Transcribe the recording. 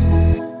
stars.